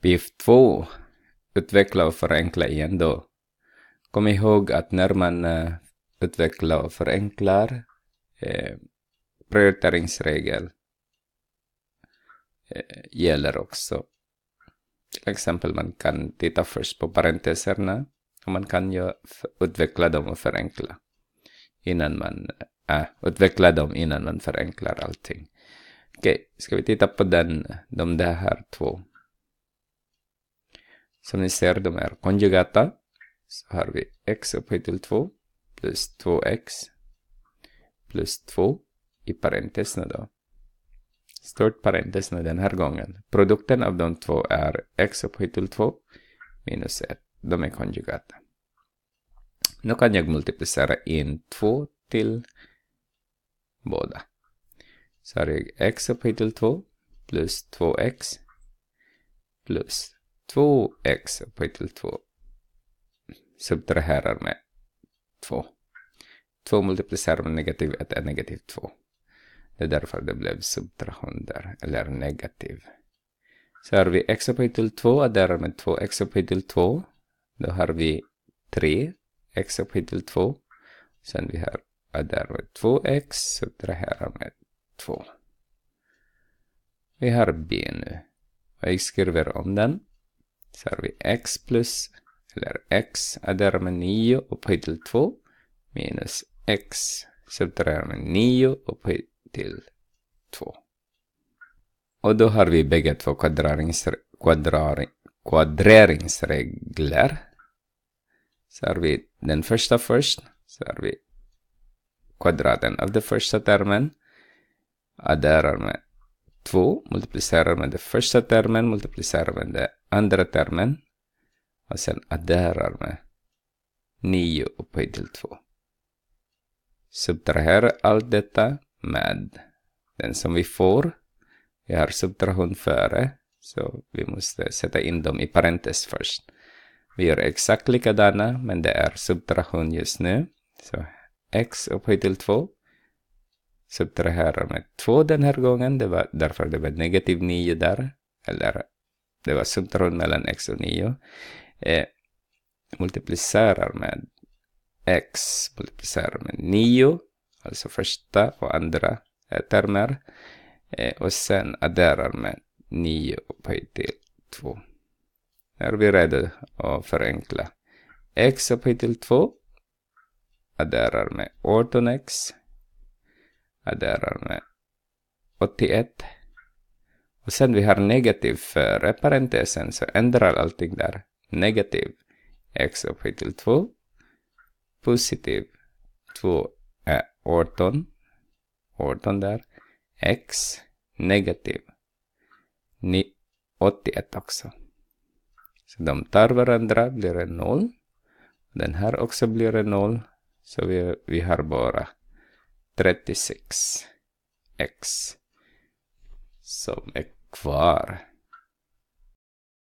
Uppgift 2. Utveckla och förenkla igen då. Kom ihåg att när man uh, utvecklar och förenklar eh, prioriteringsregel eh, gäller också. Till exempel man kan titta först på parenteserna och man kan ju utveckla dem och förenkla innan man eh, äh, utveckla dem innan man förenklar allting. Okej, okay, ska vi titta på den, de där här två. Som ni ser, de är konjugata. Så har vi x upphöjt till 2 plus 2x plus 2 i parenteserna då. Stort parenteserna den här gången. Produkten av de två är x upphöjt till 2 minus 1. De är konjugata. Nu kan jag multiplicera in 2 till båda. Så har jag x upphöjt till 2 plus 2x plus 2x upphöjt till 2 subtraherar med 2. 2 multiplicerar med negativ 1 är negativ 2. Det är därför det blev subtraktion där, eller negativ. Så har vi x upphöjt till 2 adderar med 2x upphöjt till 2. Då har vi 3 x upphöjt till 2. Sen vi har adderar med 2x, subtraherar med 2. Vi har b nu. Och jag skriver om den. Så har vi x plus, eller x adderar med 9 upphöjt till 2 minus x subtraherar med 9 upphöjt till 2. Och då har vi bägge två kvadrerings, kvadrar, kvadreringsregler. Så har vi den första först. Så har vi kvadraten av den första termen. Adderar med 2. Multiplicerar med den första termen. Multiplicerar med den andra termen. Och sen adderar med 9 upphöjt till 2 subtraherar allt detta med den som vi får. Vi har subtraktion före, så vi måste sätta in dem i parentes först. Vi gör exakt likadana, men det är subtraktion just nu. Så x upphöjt till 2. Subtraherar med 2 den här gången, det var därför det var negativ 9 där. Eller det var subtraktion mellan x och 9. Eh, multiplicerar med x multiplicerar med 9, alltså första och andra eh, termer. Eh, och sen adderar med 9 upphöjt till 2. Nu är vi redo att förenkla. x upphöjt till 2 adderar med 18x adderar med 81 och sen vi har negativ före parentesen så ändrar allting där. Negativ x upphöjt till 2 positiv 2 är 18. 18 där. X negativ. 81 också. Så de tar varandra, blir en 0. Den här också blir en 0. Så vi, vi har bara 36 x som är Kwar.